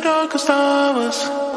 darkest hours.